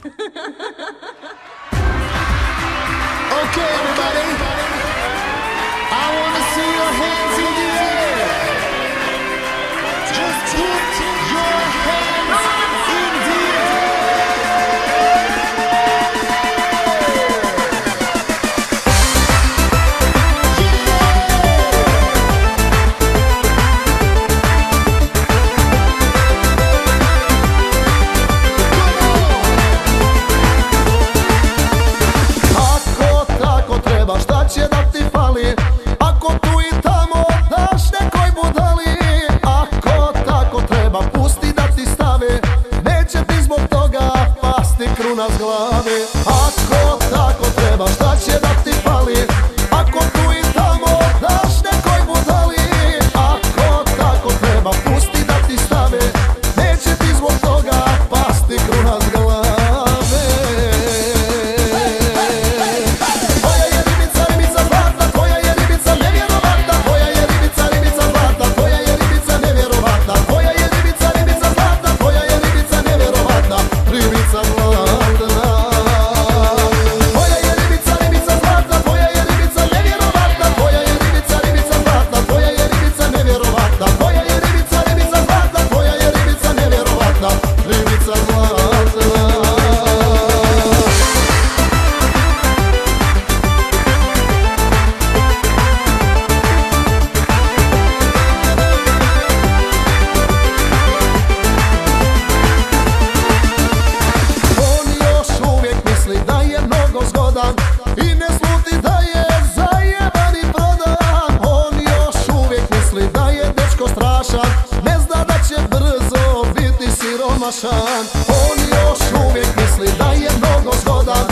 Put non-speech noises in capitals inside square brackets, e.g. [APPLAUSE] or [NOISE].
[LAUGHS] okay, everybody. God's glory. sam On još uvijek misli da je mnogo zgodan.